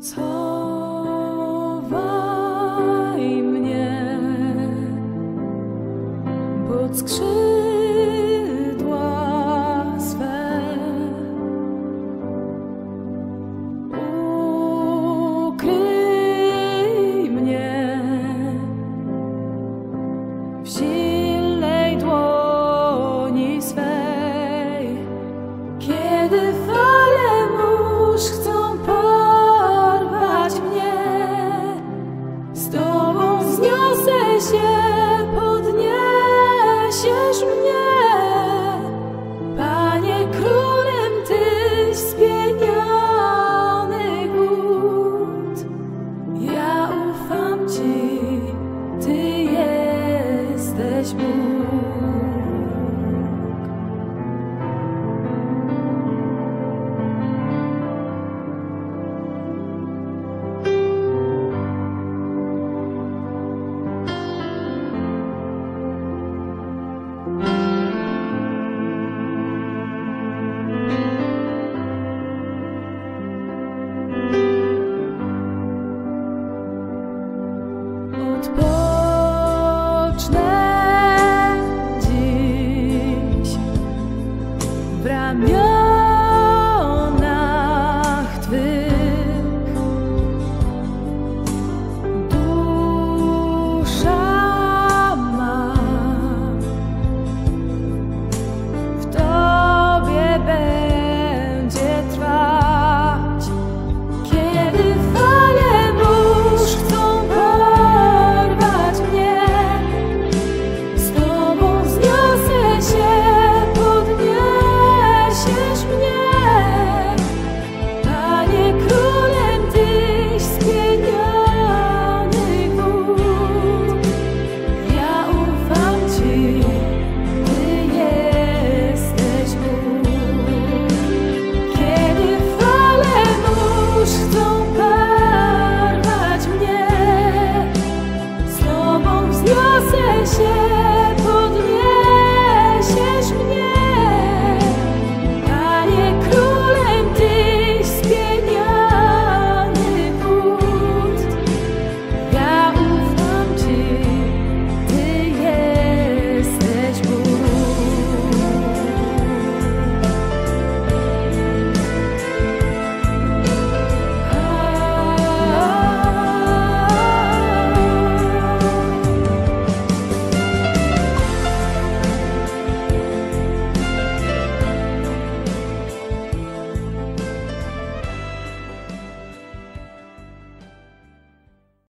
Schowaj mnie pod skrzydłem. Jesteś Bóg. Odpowiedz Cambio